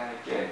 uh, okay